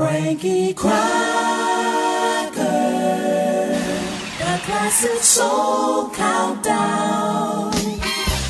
Frankie Crocker, the classic soul countdown.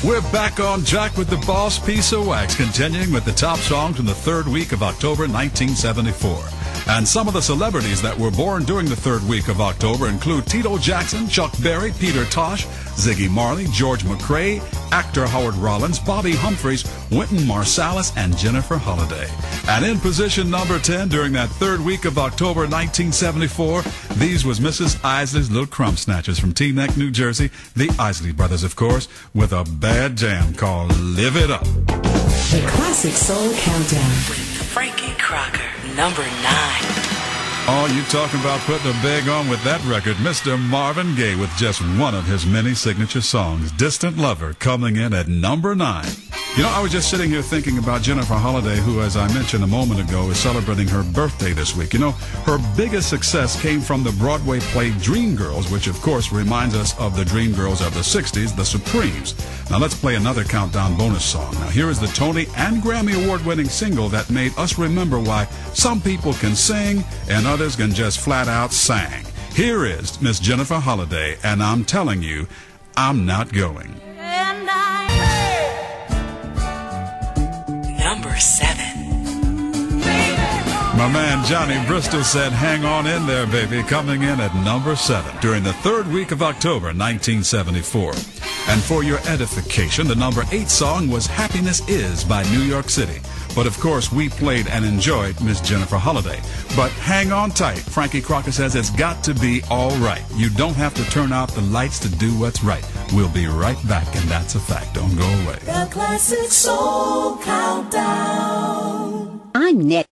We're back on Jack with the Boss Piece of Wax, continuing with the top songs from the third week of October 1974. And some of the celebrities that were born during the third week of October include Tito Jackson, Chuck Berry, Peter Tosh, Ziggy Marley, George McCrae, actor Howard Rollins, Bobby Humphries, Wynton Marsalis, and Jennifer Holliday. And in position number 10 during that third week of October 1974, these was Mrs. Isley's Little Crumb Snatchers from Teaneck, New Jersey, the Isley Brothers, of course, with a bad jam called Live It Up. The Classic Soul Countdown. Frankie Crocker, number nine. Oh, you talking about putting a big on with that record, Mr. Marvin Gaye with just one of his many signature songs, Distant Lover, coming in at number nine. You know, I was just sitting here thinking about Jennifer Holliday, who, as I mentioned a moment ago, is celebrating her birthday this week. You know, her biggest success came from the Broadway play Dreamgirls, which of course reminds us of the Dreamgirls of the 60s, the Supremes. Now let's play another countdown bonus song. Now here is the Tony and Grammy award winning single that made us remember why some people can sing and others can just flat out sang. Here is Miss Jennifer Holliday, and I'm telling you, I'm not going. Number seven. My man Johnny Bristol said, hang on in there, baby, coming in at number seven during the third week of October 1974. And for your edification, the number eight song was Happiness Is by New York City. But of course, we played and enjoyed Miss Jennifer Holliday. But hang on tight. Frankie Crocker says it's got to be all right. You don't have to turn out the lights to do what's right. We'll be right back, and that's a fact. Don't go away. The classic soul countdown. I'm Nick.